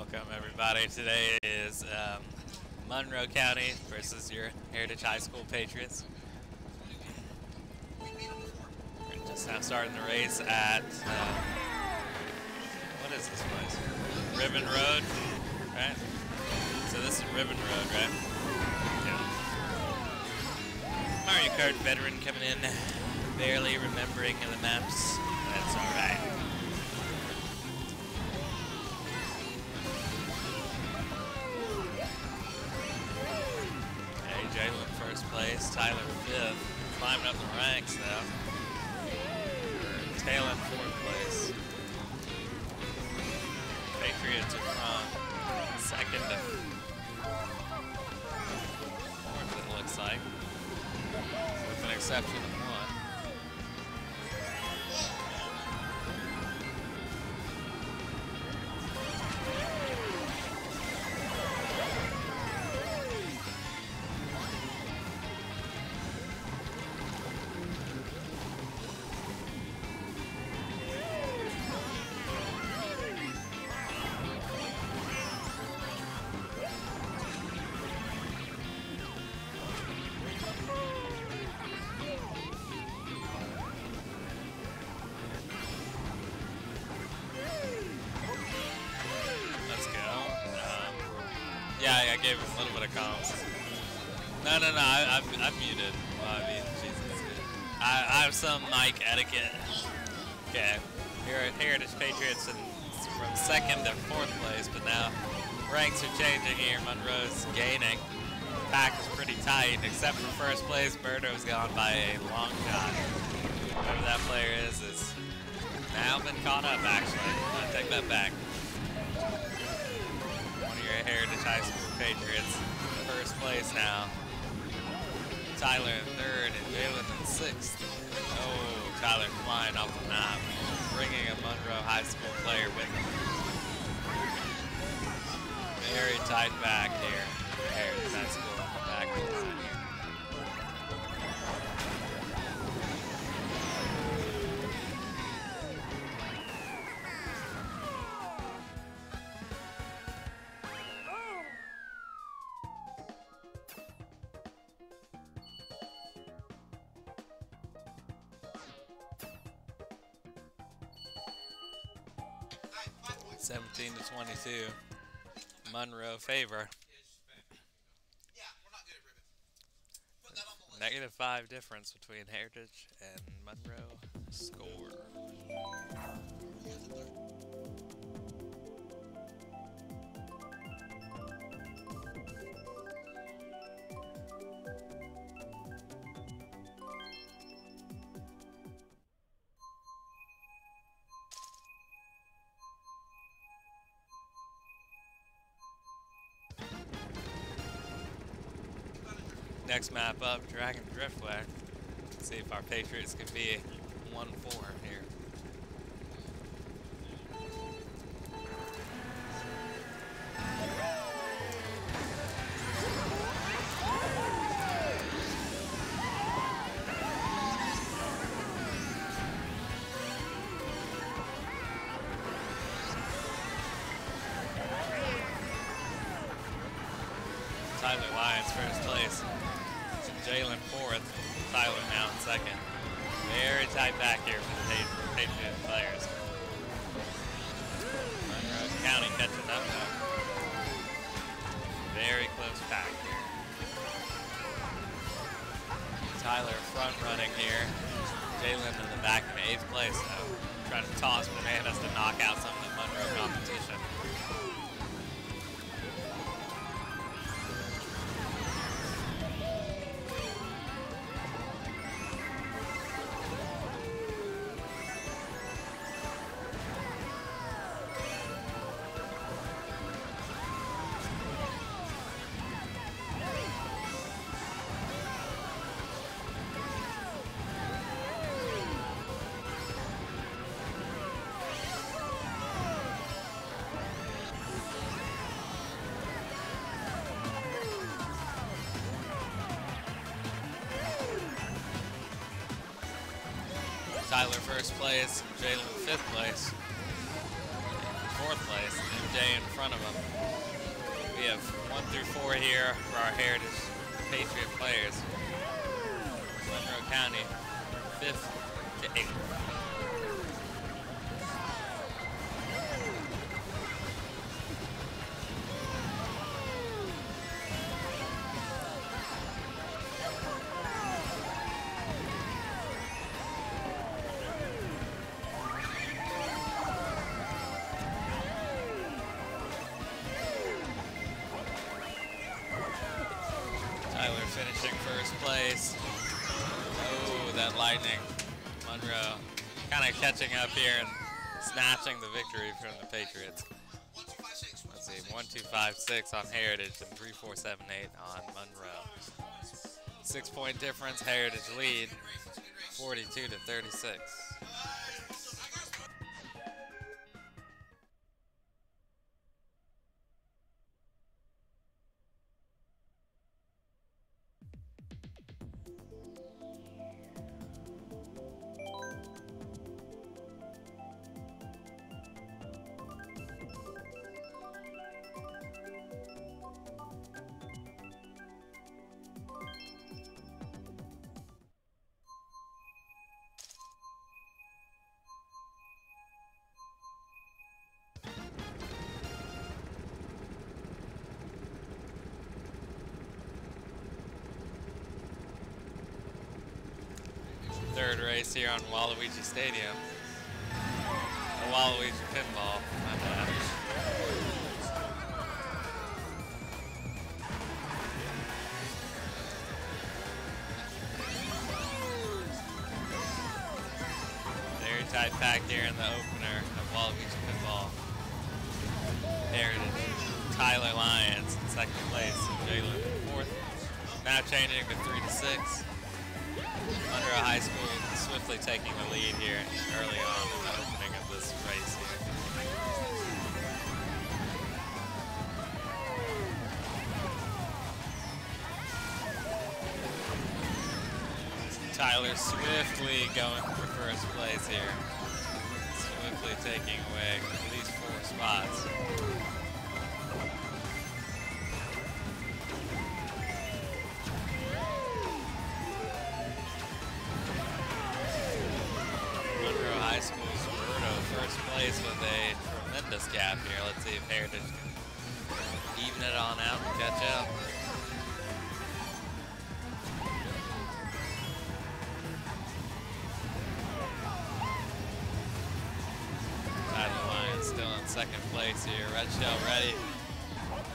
Welcome everybody. Today is um, Monroe County versus your Heritage High School Patriots. We're just now starting the race at, uh, what is this place? Ribbon Road, right? So this is Ribbon Road, right? Yeah. Mario Kart veteran coming in, barely remembering the maps. That's alright. With No, no, I, I'm, I'm muted. Well, I mean, Jesus. I, I have some mic etiquette. Okay, here are Heritage Patriots from second to fourth place, but now ranks are changing here. Monroe's gaining. Pack is pretty tight, except for first place. Birdo's gone by a long shot. Whoever that player is is now been caught up, actually. I take that back one of your Heritage High School Patriots. First place now. Tyler in third and Jalen in sixth. Oh, Tyler flying off the map, bringing a Monroe High School player with him. Very tight back here. High School back to. Monroe favor. Negative five difference between Heritage and Monroe score. Next map up, Dragon Driftway. See if our Patriots can be 1-4 here. Front running here. Jalen in the back in eighth place though. Trying to toss bananas to knock out some of the Monroe competition. Up here and snatching the victory from the Patriots. Let's see, 1256 on Heritage and 3478 on Monroe. Six point difference, Heritage lead, 42 to 36. Race here on Waluigi Stadium. The Waluigi Pinball. Very tight pack here in the opener of Waluigi Pinball. Heritage. Tyler Lyons in second place, Jalen fourth. Now changing to three to six. Monroe High School swiftly taking the lead here early on in the opening of this race here. Tyler swiftly going for first place here. Swiftly taking away at least four spots. See if Heritage can even it on out and catch up. Lyons still in second place here. Red Shell ready.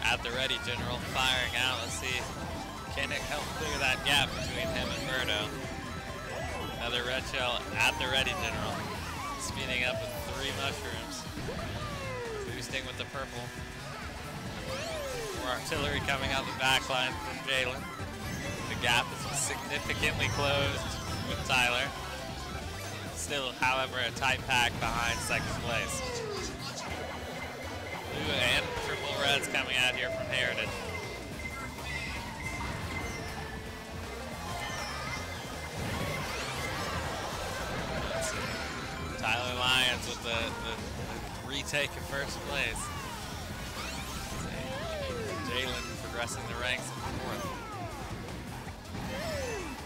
At the ready, General. Firing out. Let's see. Can it help clear that gap between him and Murdo? Another Red Shell at the ready, General. Speeding up with three mushrooms. Boosting with the purple. More artillery coming out the back line from Jalen. The gap is significantly closed with Tyler. Still, however, a tight pack behind second place. Blue and triple reds coming out here from Heritage. Tyler Lyons with the, the, retake first place. Jalen progressing the ranks in fourth.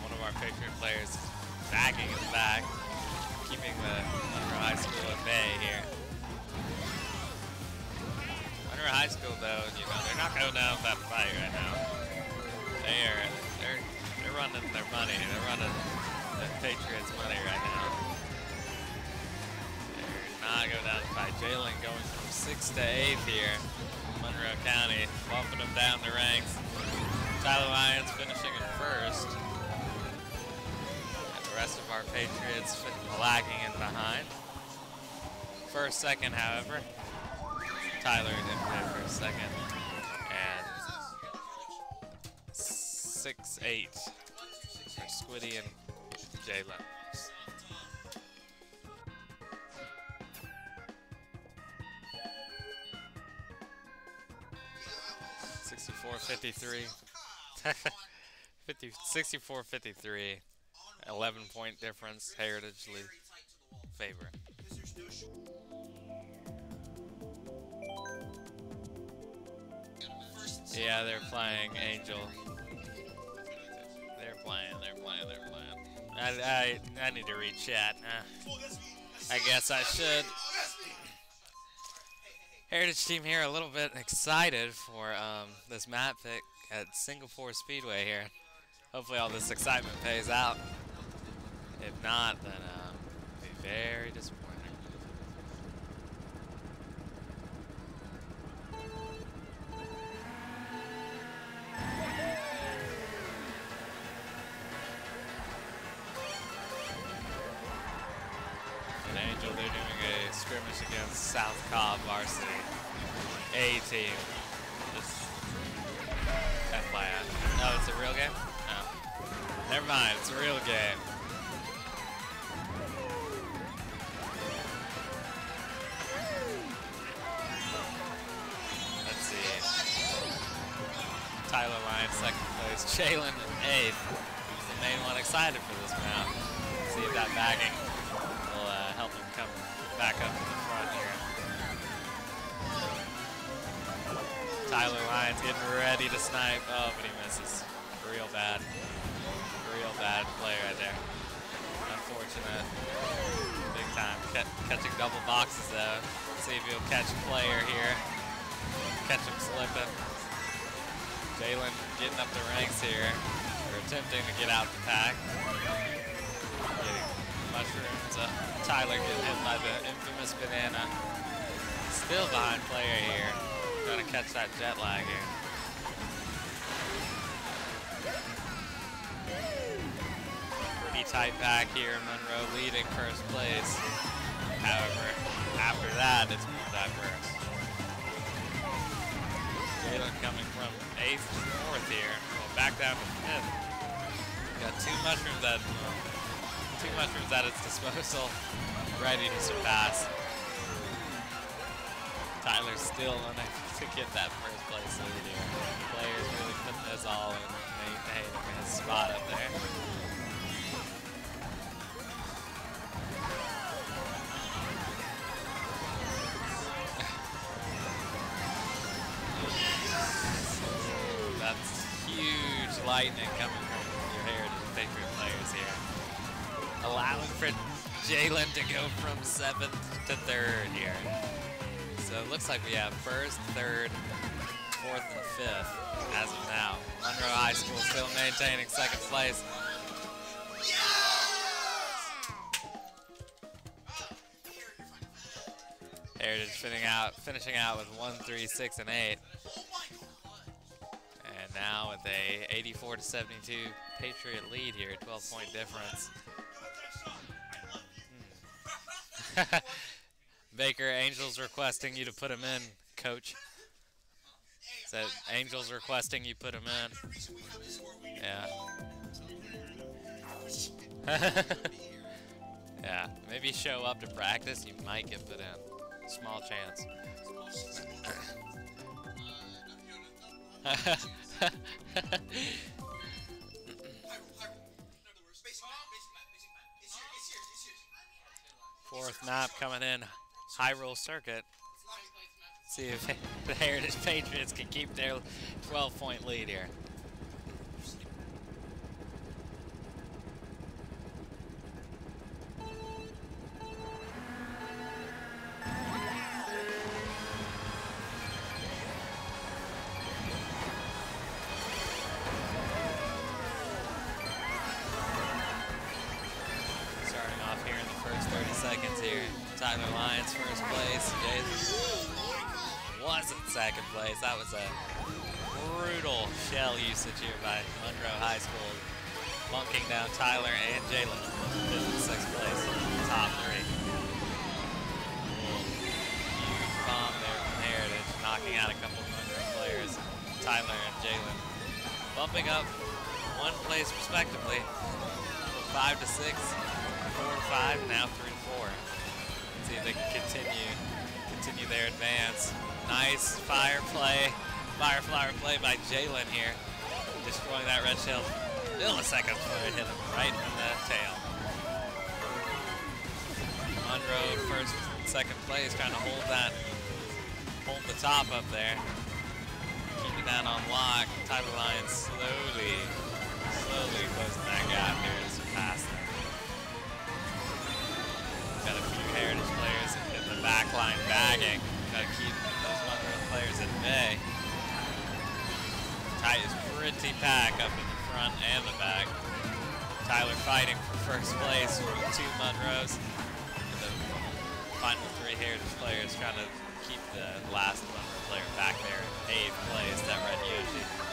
One of our Patriot players bagging in the back, keeping the Monroe High School at bay here. Monroe High School, though, you know, they're not going down that fight right now. They are, they're, they're running their money. They're running the Patriots' money right now not go down by Jalen going from 6th to 8th here. Monroe County bumping them down the ranks. Tyler Lyons finishing in first. And the rest of our Patriots lagging in behind. First, second, however. Tyler didn't have first, second. And 6-8 for Squiddy and Jalen. 53. 50, 64 53. 11 point difference. Heritage League favorite. Yeah, they're playing Angel. They're playing, they're playing, they're playing. I, I, I need to read chat. Uh, I guess I should. Heritage team here a little bit excited for um, this map pick at Singapore Speedway here. Hopefully all this excitement pays out. If not, then um, be very disappointed. Angel, they're doing a scrimmage against South Cobb varsity A team. Just FYI. Oh, it's a real game? No. Never mind, it's a real game. Let's see. Tyler Lyons, second place. Jalen in eighth. Who's the main one excited for this map. See if that bagging will uh, help him come back up Getting ready to snipe. Oh, but he misses. Real bad. Real bad play right there. Unfortunate. Big time. catching double boxes though. See if he'll catch a player here. Catch him slipping. Jalen getting up the ranks here. Or attempting to get out the pack. Getting mushrooms. Uh, Tyler getting hit by the infamous banana. Still behind player here. To catch that jet lag here. Pretty tight back here. Monroe leading first place. However, after that, it's more diverse. Jalen coming from 8th to 4th here. Well, back down to 5th. Got two mushrooms at two mushrooms at its disposal, ready to surpass. Tyler's still unable to get that first place lead here. Players really putting this all in maintaining his spot up there. That's huge lightning coming from your Heritage Patriot players here. Allowing for Jalen to go from 7th to 3rd here. So it looks like we have 1st, 3rd, 4th, and 5th as of now. Monroe High School still maintaining 2nd place. Heritage finishing out, finishing out with 1, 3, 6, and 8. And now with a 84 to 72 Patriot lead here, 12 point difference. Hmm. Baker, Angels requesting you to put him in, coach. Said Angels requesting you put him in. Yeah. yeah, maybe show up to practice, you might get put in. Small chance. Fourth map coming in, Hyrule Circuit. See if the Heritage Patriots can keep their 12 point lead here. Tyler Lyons first place. Jason wasn't second place. That was a brutal shell usage here by Monroe High School. Bunking down Tyler and Jalen in sixth place. Top three. Huge bomb there from Heritage, knocking out a couple of Monroe players. Tyler and Jalen bumping up one place respectively. Five to six, four to five, now three to continue continue their advance. Nice fire play, fire flower play by Jalen here, destroying that red shell. Second before it hit him right in the tail. Monroe first, second place, trying to hold that, hold the top up there. Keeping down on lock. Tyler Lyons slowly, slowly closing that gap here line bagging. Got to keep those Monroe players at bay. Tight is pretty pack up in the front and the back. Tyler fighting for first place with two Monroes. And the final three Heritage players trying to keep the last Monroe player back there in eighth place, that Red Yoshi.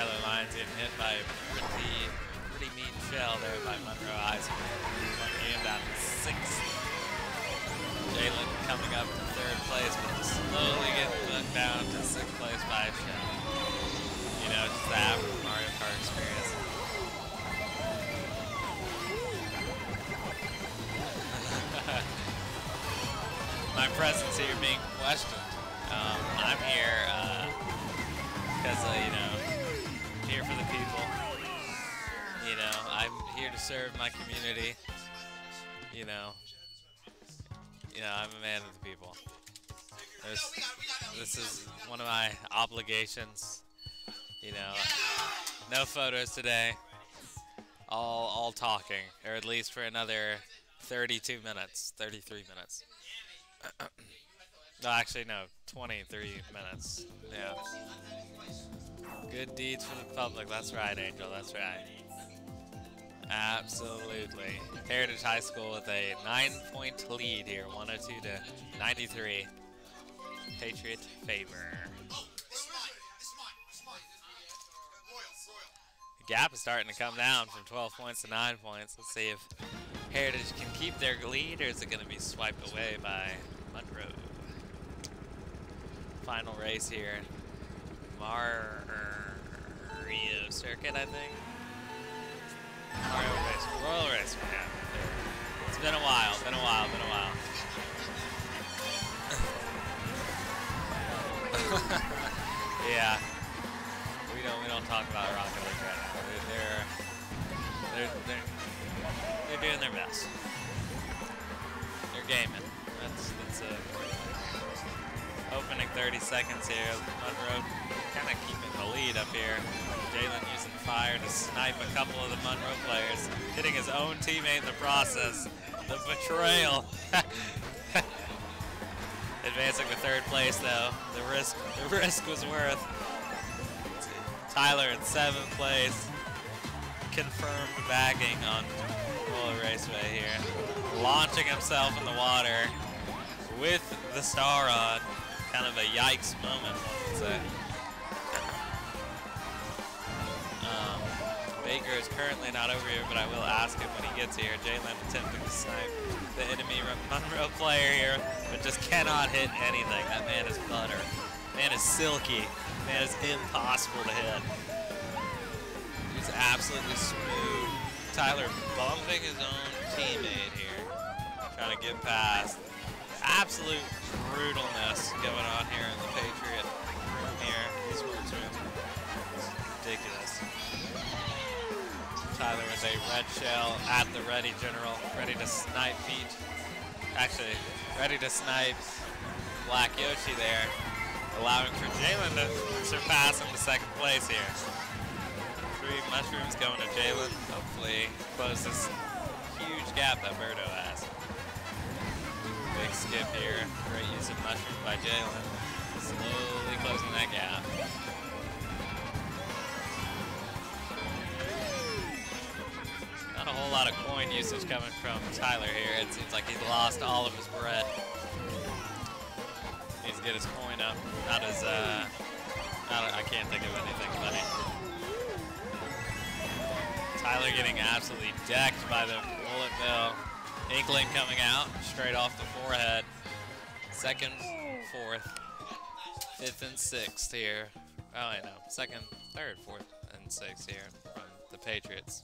Tyler Lyons getting hit by a pretty, pretty mean shell there by Monroe Eisman. One game down to sixth. Jalen coming up to third place, but slowly getting down to sixth place by a shell. You know, just the average Mario Kart experience. My presence here being questioned. Um, I'm here because, uh, uh, you know, for the people. You know, I'm here to serve my community. You know, you know, I'm a man of the people. There's, this is one of my obligations. You know, no photos today. All, all talking, or at least for another 32 minutes, 33 minutes. no, actually, no, 23 minutes. Yeah. Good deeds for the public. That's right, Angel. That's right. Absolutely. Heritage High School with a nine-point lead here, 102 to 93. Patriot favor. The gap is starting to come down from 12 points to 9 points. Let's see if Heritage can keep their lead, or is it going to be swiped away by Monroe? Final race here. Mario Circuit, I think. Mario Race, Royal Race, yeah. It's been a while, been a while, been a while. yeah. We don't we don't talk about Rocket League right now. They're they're they're they're doing their best. They're gaming. That's that's a opening 30 seconds here. Monroe kind of keeping the lead up here. Jalen using fire to snipe a couple of the Monroe players, hitting his own teammate in the process. The betrayal. Advancing to third place though. The risk the risk was worth. Tyler in seventh place. Confirmed bagging on Royal Raceway here. Launching himself in the water with the star on. Kind of a yikes moment, would say. Um, Baker is currently not over here, but I will ask him when he gets here. Jalen attempting to snipe the enemy Monroe player here, but just cannot hit anything. That man is butter. Man is silky. Man is impossible to hit. He's absolutely smooth. Tyler bumping his own teammate here. Trying to get past. Absolute brutalness going on here in the Patriot room here, esports room. It's ridiculous. Tyler with a red shell at the ready, General, ready to snipe Peach. Actually, ready to snipe Black Yoshi there, allowing for Jalen to surpass him to second place here. Three mushrooms going to Jalen. Hopefully close this huge gap that Birdo has. Big skip here. Great use of mushrooms by Jalen. Slowly closing that gap. Not a whole lot of coin usage coming from Tyler here. It seems like he's lost all of his bread. Needs to get his coin up. Not as, uh, not, I can't think of anything funny. Tyler getting absolutely decked by the bullet bill. Inkling coming out straight off the forehead. Second, fourth, fifth, and sixth here. Oh, I know. Second, third, fourth, and sixth here from the Patriots.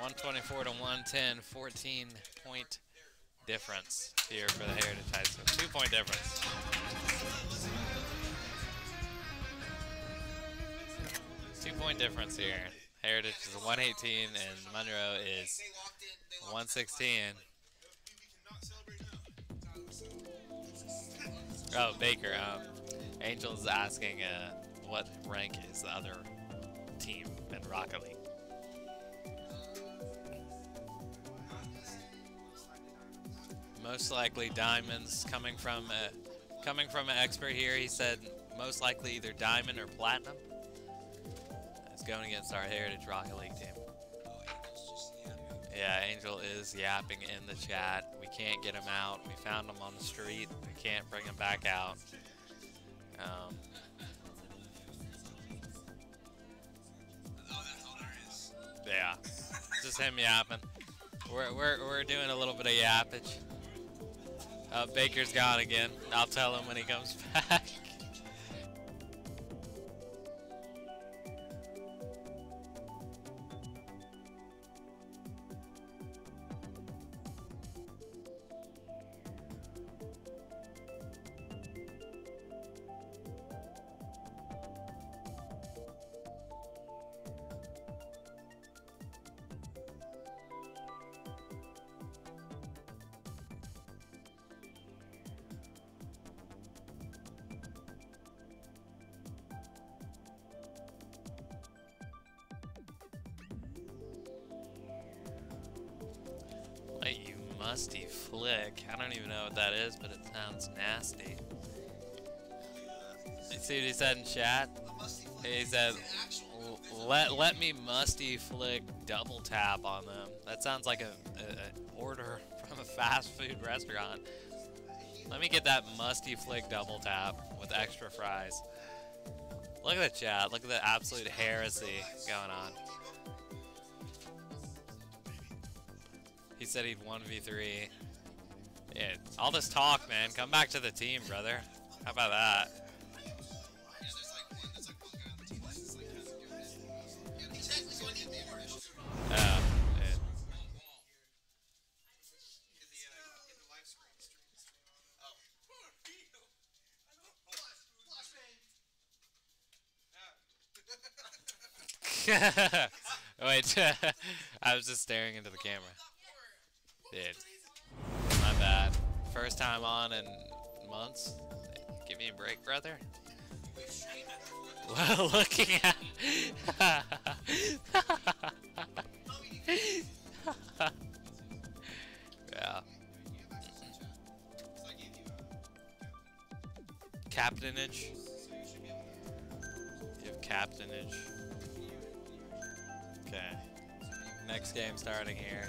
One twenty-four to one ten, 14 point difference here for the Heritage High School. Two point difference. Two point difference here. Heritage is 118 and Monroe is 116. Oh, Baker. Um, Angel's asking uh, what rank is the other team in Rocket League. Most likely diamonds coming from a, coming from an expert here. He said most likely either diamond or platinum. It's going against our Heritage Rocket League team. Yeah, Angel is yapping in the chat. We can't get him out. We found him on the street. We can't bring him back out. Um, yeah, just him yapping. We're, we're, we're doing a little bit of yappage. Uh, Baker's gone again. I'll tell him when he comes back. See what he said in chat? He said, let, let me musty flick double tap on them. That sounds like a, a, a order from a fast food restaurant. Let me get that musty flick double tap with extra fries. Look at the chat. Look at the absolute heresy going on. He said he'd 1v3. Yeah, all this talk, man. Come back to the team, brother. How about that? Wait, I was just staring into the camera. Dude, my bad. First time on in months. Give me a break, brother. Well, looking at. yeah. Captainage. You have captainage. Okay. Next game starting here.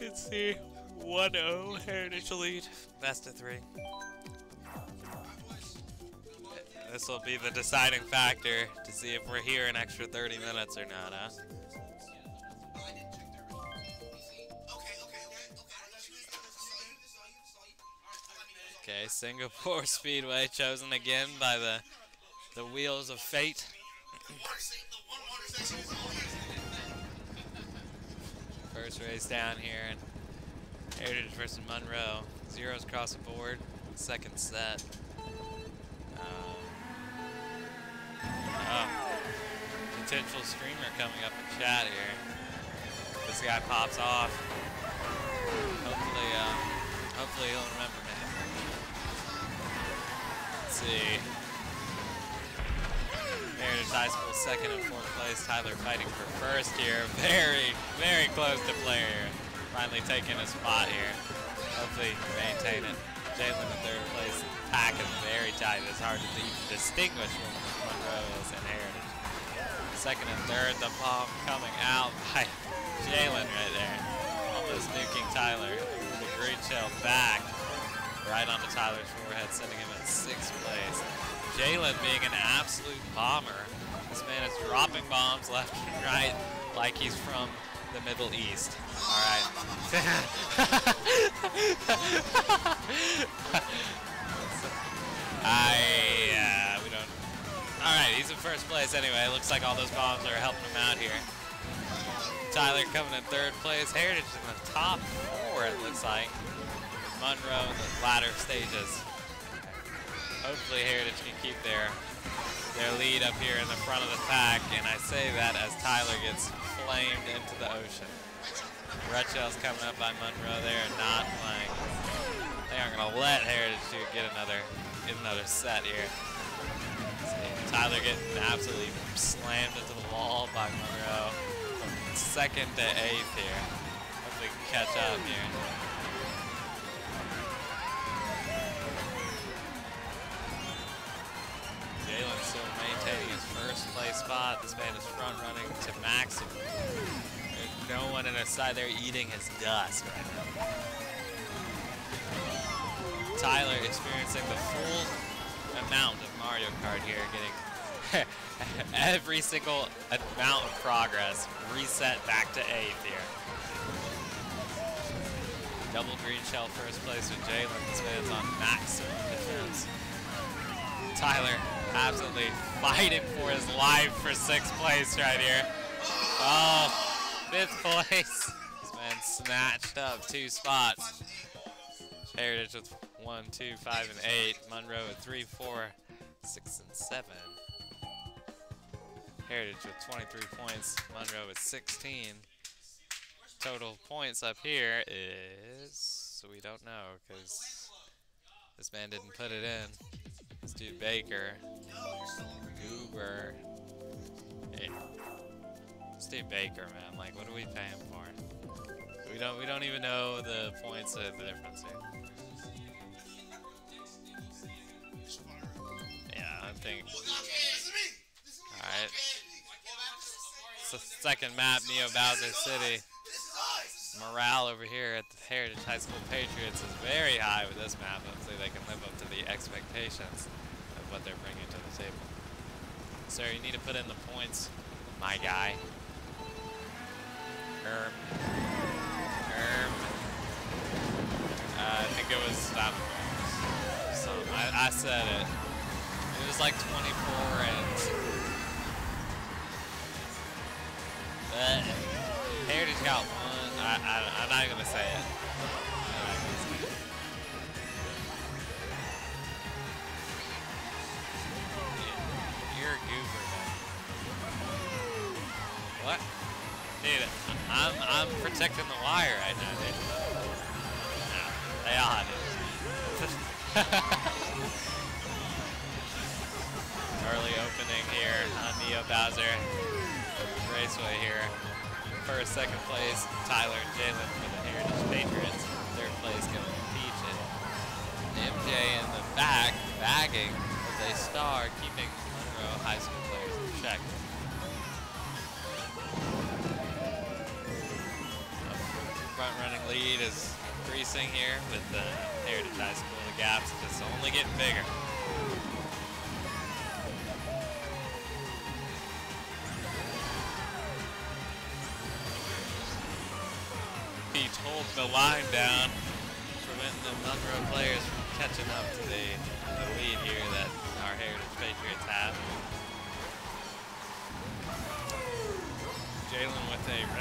It's the 1-0 Heritage Elite. Best of three. This will be the deciding factor to see if we're here an extra 30 minutes or not, huh? Okay, Singapore Speedway chosen again by the the wheels of fate. First race down here, and Heritage versus Monroe. Zeros across the board. Second set. Um, oh, potential streamer coming up in chat here. This guy pops off. Hopefully, um, hopefully he'll remember me. Let's see. School second and fourth place. Tyler fighting for first here. Very, very close to player here. Finally taking a spot here. Hopefully maintain it. Jalen in third place. Pack is very tight. It's hard to even distinguish from Monroe is in Heritage. Second and third, the bomb coming out by Jalen right there. Almost nuking Tyler. The green shell back right onto Tyler's forehead, sending him in sixth place. Jalen being an absolute bomber. This man is dropping bombs left and right like he's from the Middle East. All right. I, uh, we don't. All right, he's in first place anyway. Looks like all those bombs are helping him out here. Tyler coming in third place. Heritage in the top four, it looks like. Monroe in the latter stages. Hopefully Heritage can keep their their lead up here in the front of the pack, and I say that as Tyler gets flamed into the ocean. Red Shell's coming up by Monroe there, not playing. They aren't gonna let Heritage 2 get another get another set here. Tyler getting absolutely slammed into the wall by Monroe. Second to eighth here. Hopefully we can catch up here. Jalen still maintaining his first place spot. This man is front running to. There's no one in his side there eating his dust right now. Tyler experiencing the full amount of Mario Kart here, getting every single amount of progress reset back to eighth here. Double green shell first place with Jalen. This man's on maximum defense. Tyler absolutely fighting for his life for sixth place right here. Oh, fifth place. This man snatched up two spots. Heritage with one, two, five, and eight. Monroe with three, four, six, and seven. Heritage with 23 points. Monroe with 16. Total points up here is so we don't know because this man didn't put it in. Let's do Baker. Goober. Yeah. Let's do Baker, man. Like, what are we paying for? We don't. We don't even know the points of the difference here. Yeah, I think. All right. It's the second map, Neo Bowser City. Morale over here at the Heritage High School Patriots is very high with this map. Hopefully they can live up to the expectations of what they're bringing to the table. Sir, you need to put in the points, my guy. Erm. Erm. Uh, I think it was, um, some, I, I said it. It was like 24 and... Uh, Heritage got one. I, I, am not gonna say it. You're a goober. What? Dude, I'm I'm protecting the wire right now, dude. No, they are, dude. Early opening here on Neo Bowser Raceway here first, second place, Tyler and Jalen for the Heritage Patriots. Third place going to Peach and MJ in the back, bagging as a star, keeping Monroe High School players in check. Front running lead is increasing here with the Heritage High School. The gap's just only getting bigger.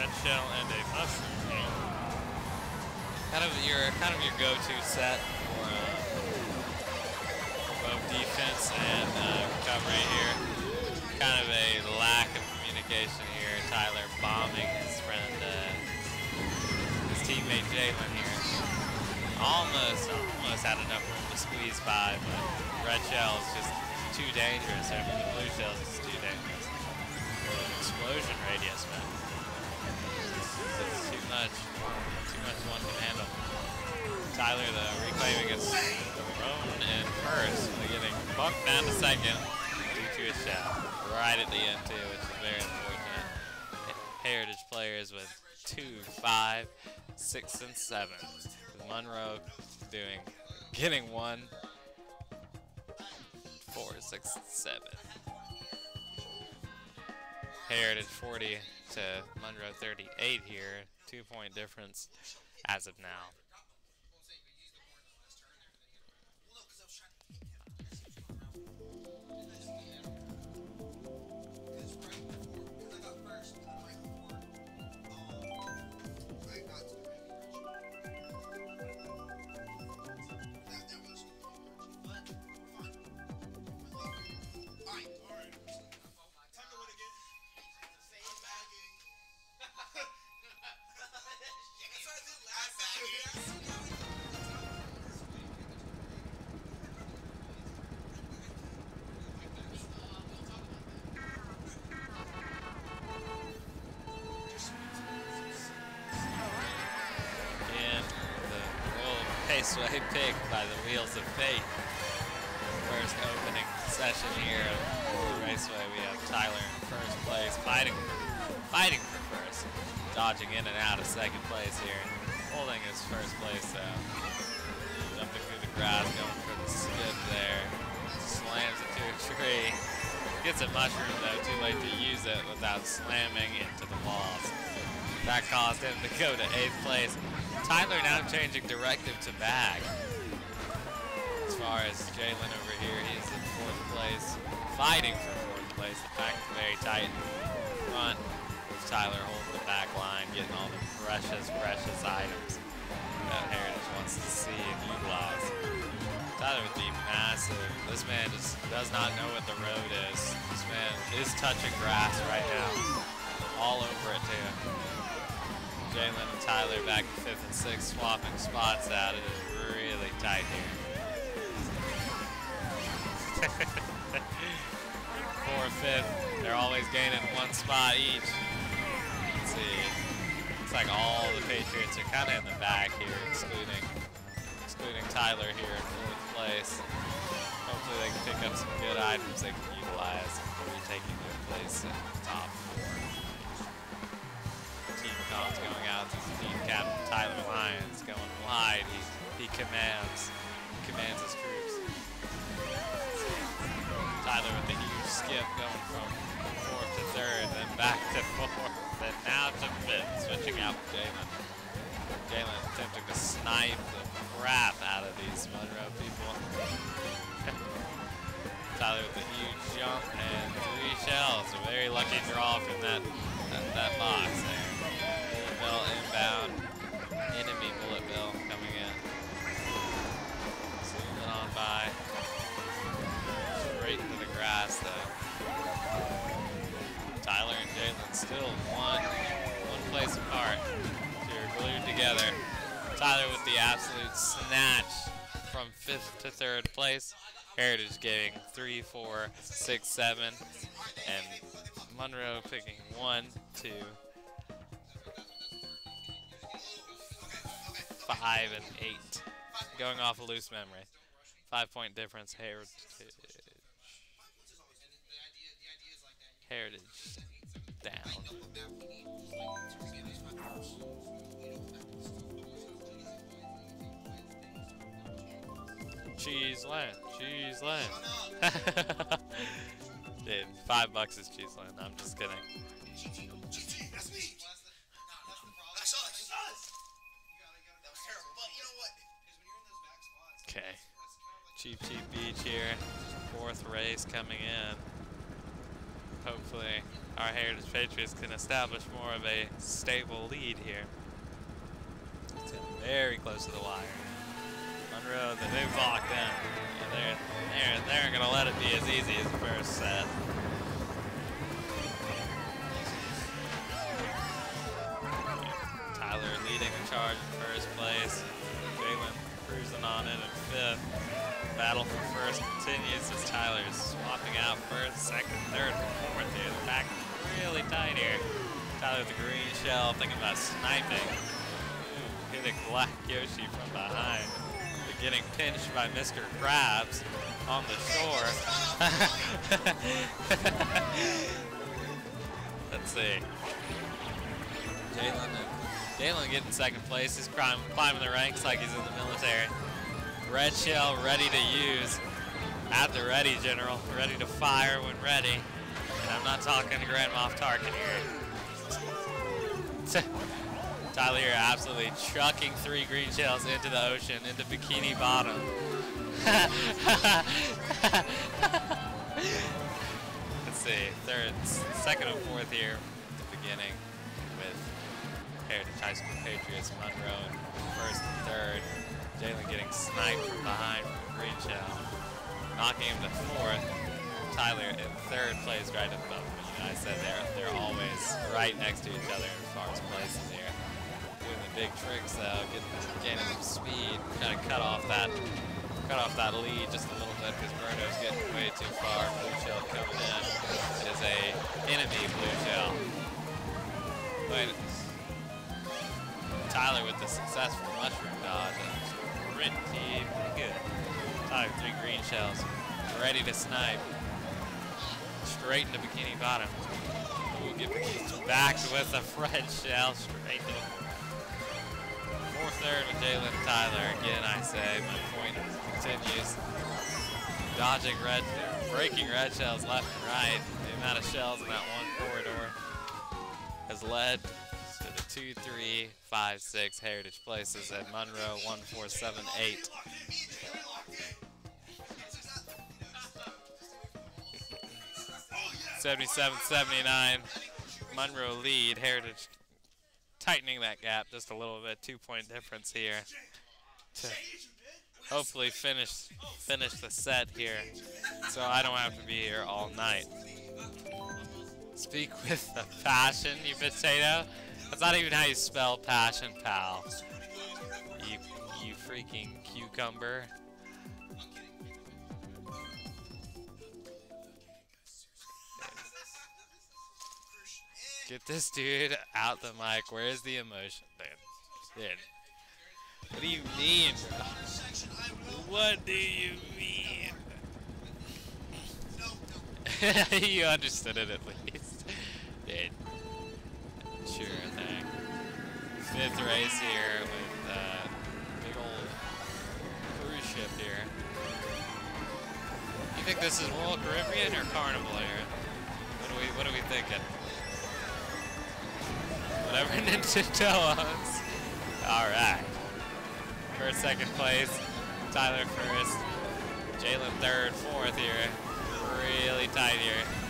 Red shell and a mushroom. Kind of your kind of your go-to set for, uh, both defense and uh, recovery here. Kind of a lack of communication here. Tyler bombing his friend uh, teammate Jalen here. Almost, almost had enough room to squeeze by, but red shell is just too dangerous. I mean, the blue shell is too dangerous. Explosion radius, man. Too much. Too much one can handle. Tyler, though, reclaiming his throne in first, getting bumped down to second due to a shell. Right at the end, too, which is very unfortunate. Heritage players with two, five, six, and seven. Monroe doing, getting one, four, six, seven. Heritage 40 to Monroe 38 here. Two point difference as of now. Raceway pick by the Wheels of Fate. First opening session here of Raceway. We have Tyler in first place, fighting, fighting for first, dodging in and out of second place here, holding his first place though. Jumping through the grass, going for the skip there, slams it to a tree. Gets a mushroom though, too late to use it without slamming into the walls. That caused him to go to eighth place. Tyler now changing directive to back. As far as Jalen over here, he's in fourth place, fighting for fourth place. The back very tight in front. With Tyler holding the back line, getting all the precious, precious items that Heritage wants to see and utilize. Tyler would be massive. This man just does not know what the road is. This man is touching grass right now. All over it too. Jalen and Tyler back in fifth and sixth, swapping spots out. It is really tight here. Fourth, fifth, they're always gaining one spot each. Let's see. Looks like all the Patriots are kind of in the back here, excluding excluding Tyler here in fourth place. Hopefully they can pick up some good items they can utilize before taking their place in the top Team going out to team captain Tyler Lyons going wide. He, he commands commands his troops. Tyler with the huge skip going from fourth to third, then back to fourth, then now to fifth, switching out Jalen. Jalen attempting to snipe the crap out of these Monroe people. Tyler with a huge jump and three shells. A very lucky draw from that that, that box bill inbound. Enemy bullet bill coming in. Zooming on by. Straight into the grass though. Tyler and Jalen still one one place apart. They're glued together. Tyler with the absolute snatch from fifth to third place. Heritage getting three, four, six, seven, and Monroe picking one, two, five, and eight. Going off a loose memory. Five point difference, Heritage. Heritage down. Cheese land, cheese land. Dude, five bucks is cheese land. I'm just kidding. Okay. Cheep Cheep Beach here. Fourth race coming in. Hopefully, our Heritage Patriots can establish more of a stable lead here. It's very close to the wire. Monroe, the they've locked in. They're, they're, they're going to let it be as easy as the first set. Tyler leading the charge in first place. Jalen cruising on in in fifth. Battle for first continues as Tyler is swapping out first, second, third, fourth. The back really tight here. Tyler with the green shell, thinking about sniping. Ooh, hitting Black Yoshi from behind. But getting pinched by Mr. Krabs on the shore. Let's see. Jalen Jalen getting second place. He's climbing, the ranks like he's in the military. Red shell ready to use. At the ready, General. Ready to fire when ready. And I'm not talking to Grand Moff Tarkin here. Tyler here absolutely trucking three green shells into the ocean, into Bikini Bottom. Let's see, third, second and fourth here at the beginning Heritage High School Patriots, Monroe in first and third. Jalen getting sniped from behind from green shell. Knocking him to fourth. Tyler in third place right above him. You know, I said they're, they're always right next to each other as far as places here. Doing the big tricks though, getting, gaining some speed, kind of cut off that cut off that lead just a little bit because Bruno's getting way too far. Blue shell coming in. It is a enemy blue shell. Wait. Tyler with the successful mushroom dodge. pretty, pretty good. Tyler, three green shells. Ready to snipe. Straight into Bikini Bottom. We'll get back with a red shell straight to fourth third with Jalen Tyler. Again, I say, my point continues. Dodging red, breaking red shells left and right. The amount of shells in that one corridor has led two, three, five, six heritage places at Monroe, one, four, seven, eight. Seventy-seven, seventy-nine. Monroe lead. Heritage tightening that gap just a little bit. Two-point difference here to hopefully finish finish the set here, so I don't have to be here all night. Speak with the passion, you potato. That's not even how you spell passion, pal. You, you freaking cucumber. Get this dude out the mic. Where's the emotion, dude? Dude. What do you mean? What do you mean? you understood it at least. Dude. Sure thing. Fifth race here with uh, big old cruise ship here. You think this is Royal Caribbean or Carnival here? What are we what are we thinking? Whatever Nintendo owns. Alright. First, second place. Tyler first. Jalen third, fourth here. Really tight here.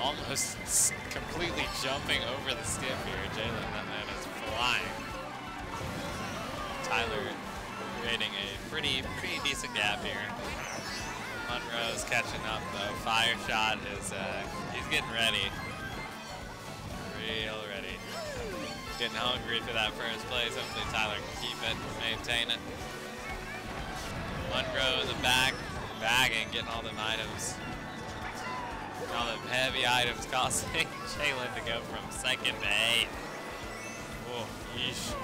Almost completely jumping over the skip here. Jalen, that man is flying. Tyler creating a pretty, pretty decent gap here. Monroe's catching up though. Fire shot is, uh, he's getting ready. Real ready. Getting hungry for that first place. Hopefully Tyler can keep it, maintain it. Monroe in the back, bagging, getting all them items. All the heavy items costing Jalen to go from second to eighth. Oh, yeesh.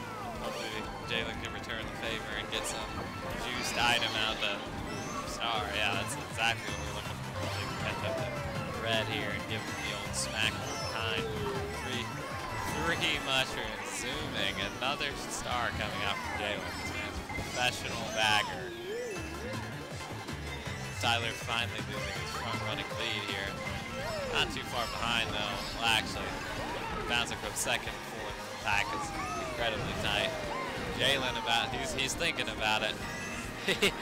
Hopefully Jalen can return the favor and get some juiced item out of the star. Yeah, that's exactly what we're looking for. They can catch up to red here and give him the old smack behind. Three, three mushrooms zooming. Another star coming out from Jalen. This man's professional bagger. Tyler finally losing his front running lead here. Not too far behind though. Well, actually, bouncing from second, fourth. Pack is incredibly tight. Jalen about, he's, he's thinking about it.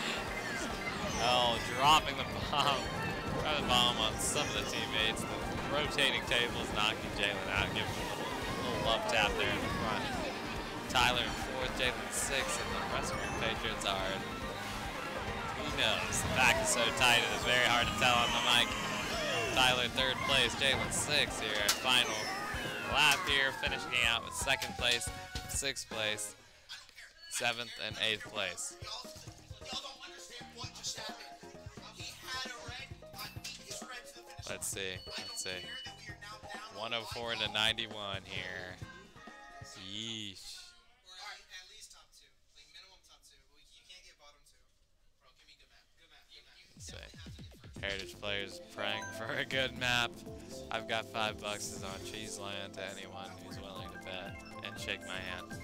oh, dropping the bomb. Dropping the bomb on some of the teammates. The rotating table is knocking Jalen out. Give him a little, little love tap there in the front. Tyler in fourth, Jalen sixth, and the rest of your Patriots are knows? The back is so tight it is very hard to tell on the mic. Tyler third place, Jalen sixth here. Final lap here, finishing out with second place, sixth place, seventh and eighth place. Let's see, let's see. 104 to 91 here. Yeesh. Let's see. Heritage players praying for a good map. I've got five bucks on Cheeseland to anyone who's willing to bet and shake my hand.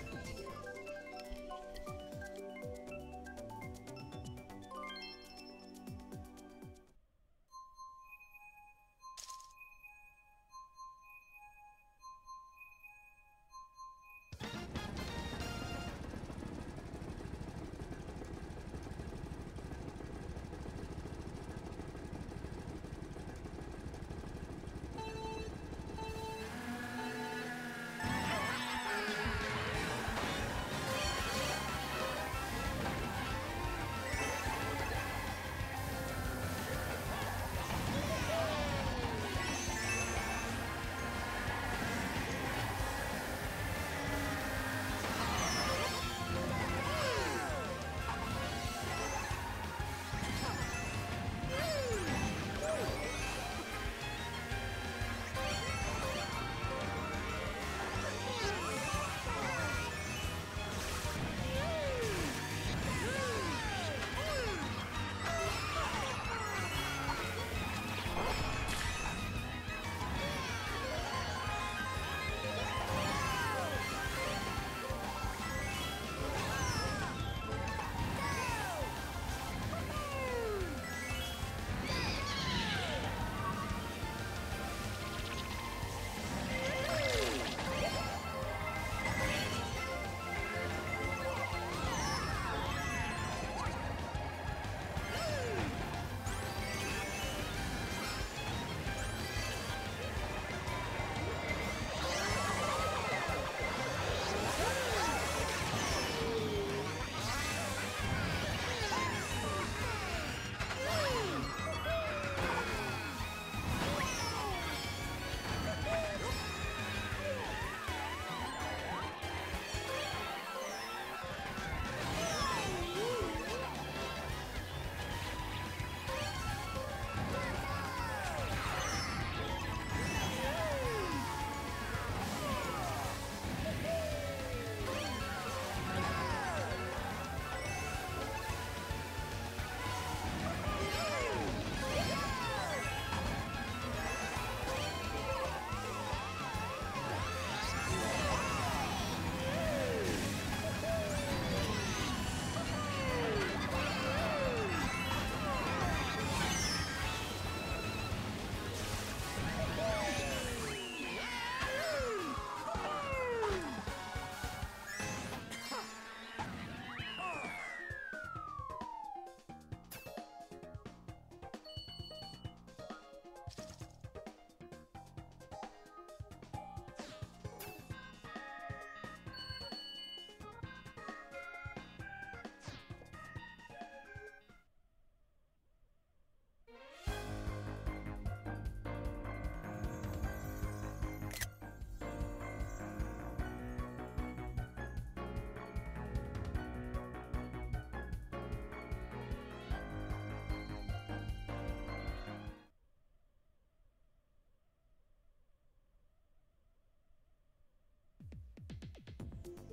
Thank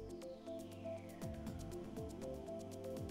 you.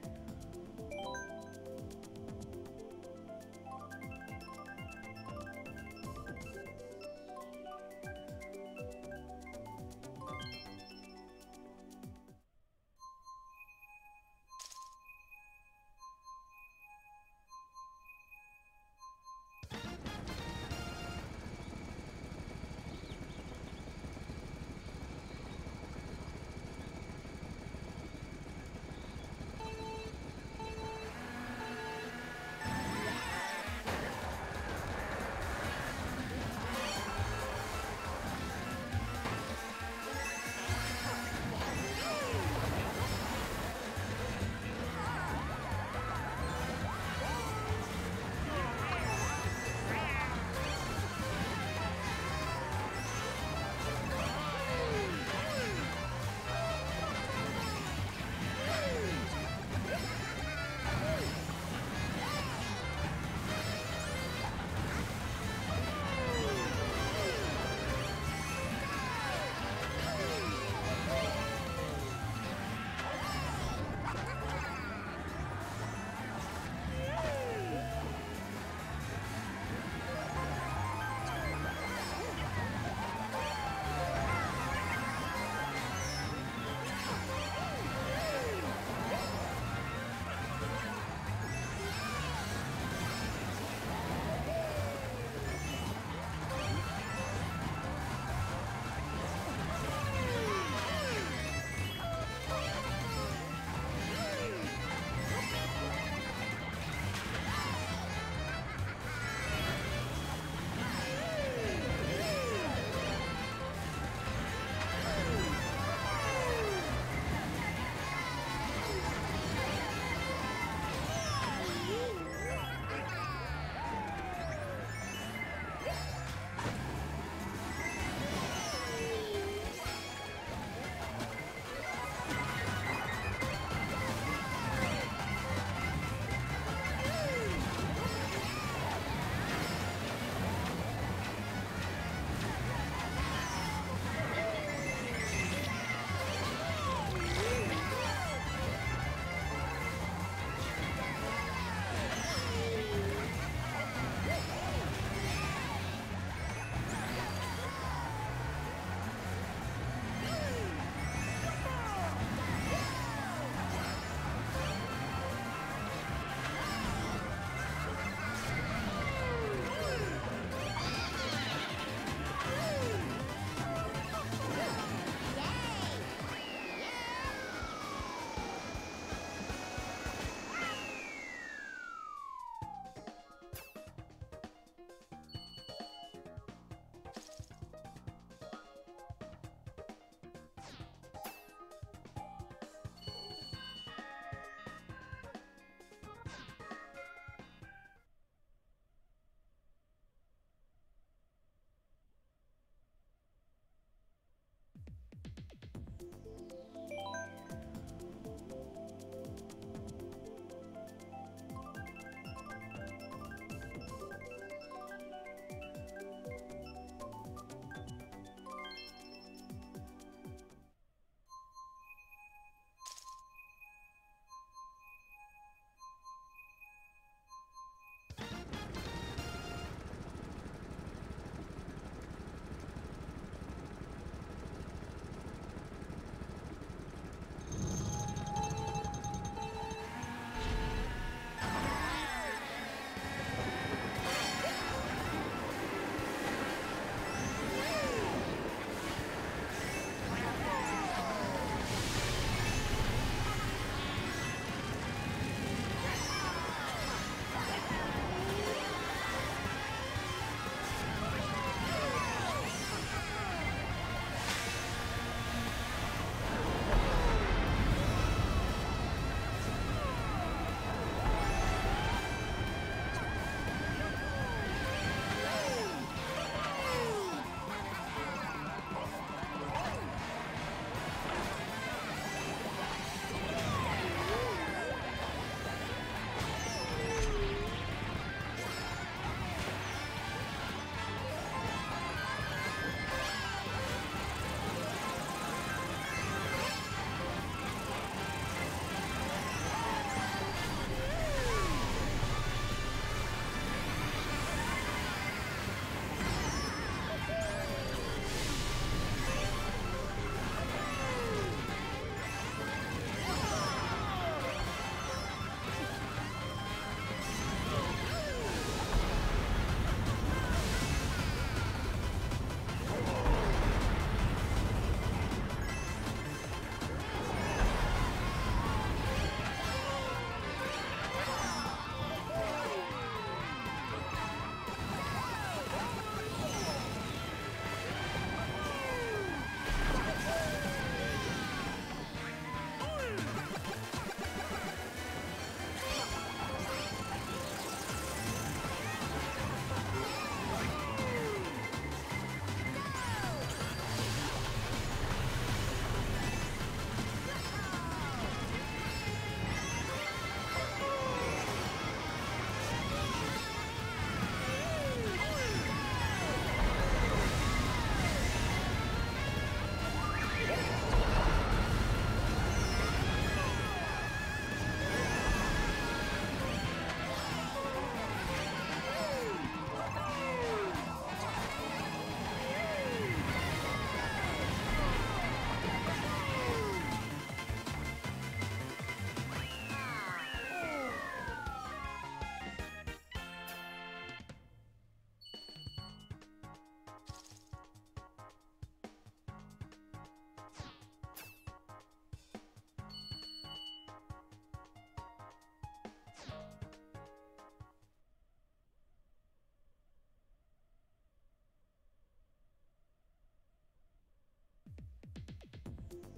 Thank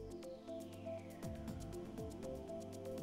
you.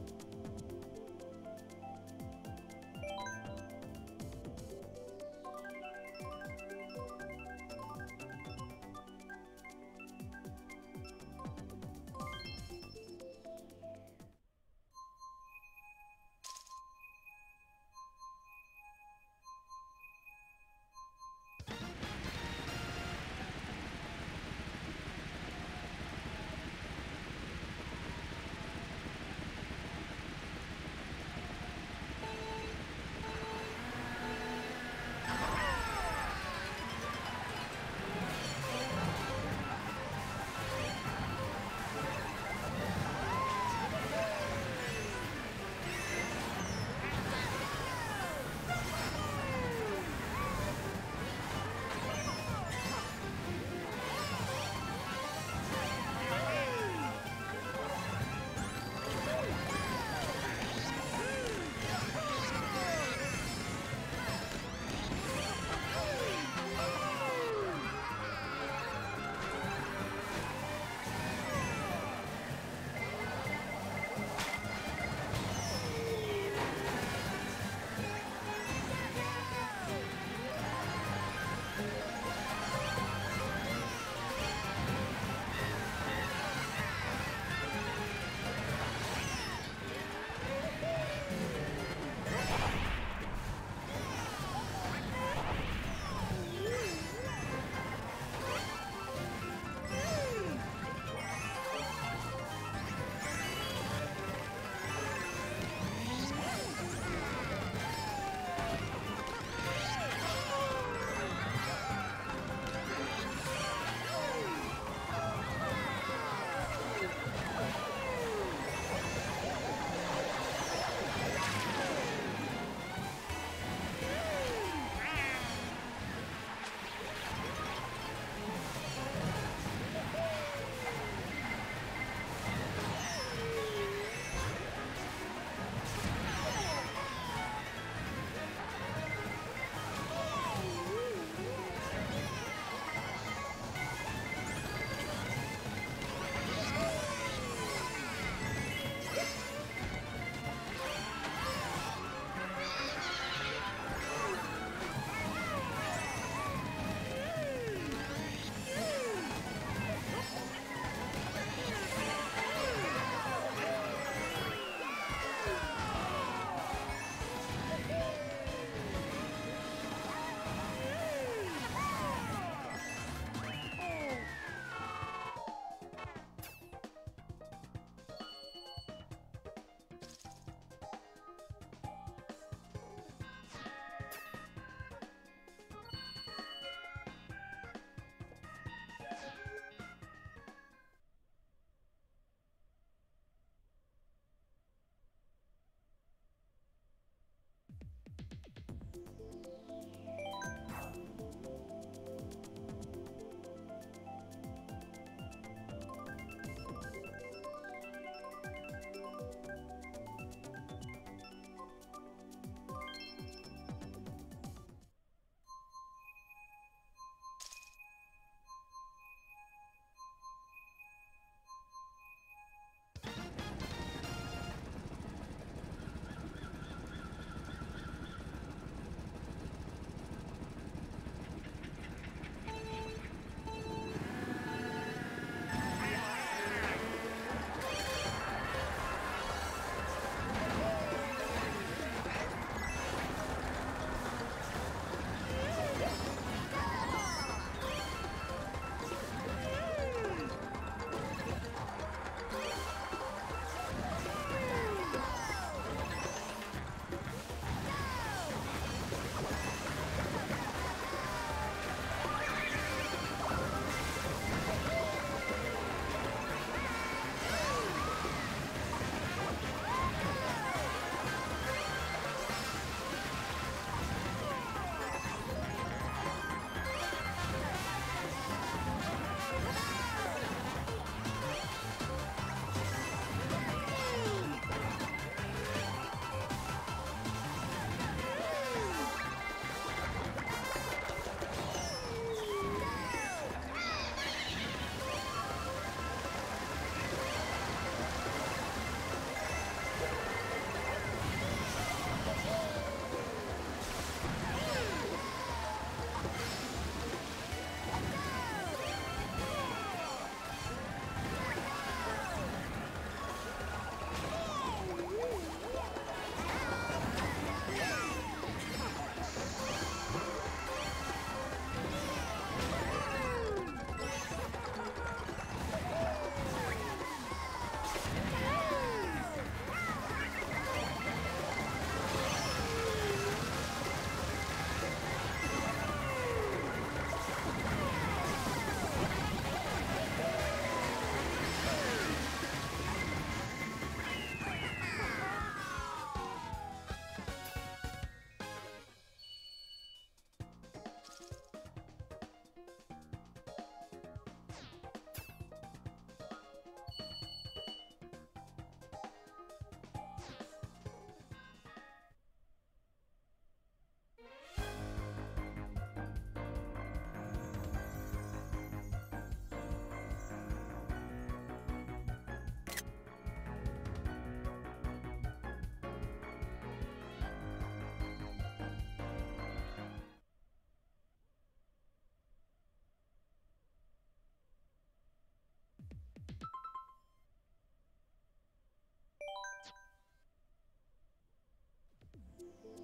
Thank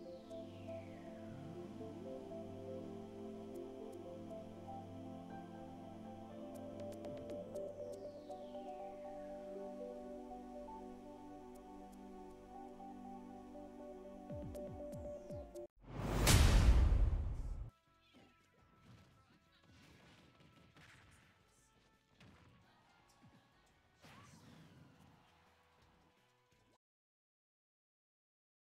you.